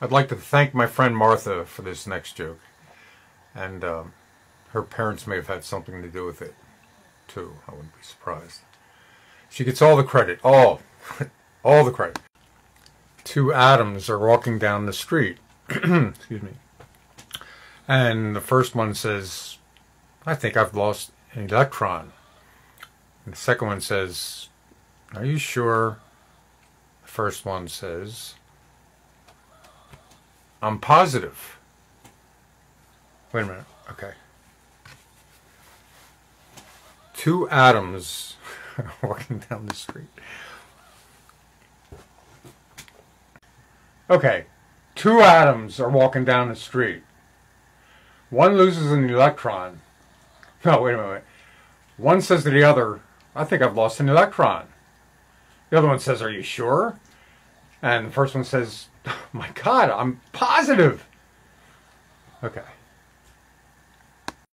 I'd like to thank my friend Martha for this next joke. And um, her parents may have had something to do with it, too. I wouldn't be surprised. She gets all the credit. All. all the credit. Two atoms are walking down the street. Excuse me. And the first one says, I think I've lost an electron. And the second one says, Are you sure? The first one says, I'm positive. Wait a minute. Okay. Two atoms walking down the street. Okay. Two atoms are walking down the street. One loses an electron. No, wait a minute. One says to the other, I think I've lost an electron. The other one says, Are you sure? And the first one says, My God, I'm positive. Okay.